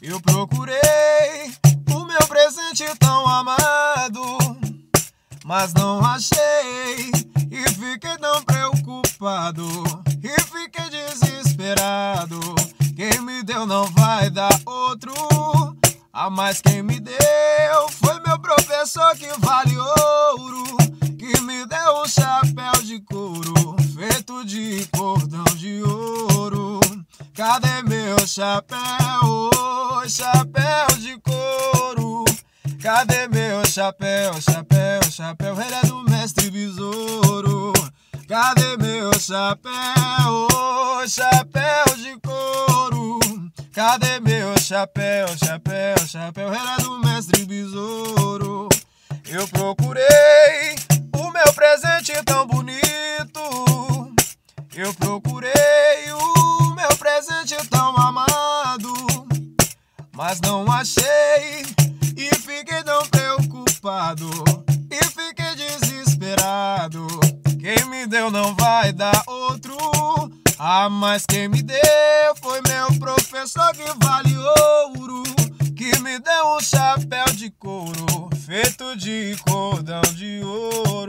Eu procurei o meu presente tão amado, mas não achei e fiquei tão preocupado e fiquei desesperado. Quem me deu não vai dar outro. A mais quem me deu foi meu professor que vale ouro, que me deu um chapéu de couro feito de cordão de ouro. Cadê meu chapéu? Oh, chapéu de couro. Cadê meu chapéu? Chapéu, chapéu, ele é do mestre besouro. Cadê meu chapéu? Chapéu de couro. Cadê meu chapéu? Chapéu, chapéu, ele é do mestre besouro. Eu procurei o meu presente tão bonito. Eu procurei o meu presente tão amado, mas não achei deu não vai dar outro. Ah, mas quem me deu foi meu professor que vale ouro, que me deu um chapéu de couro feito de cordão de ouro.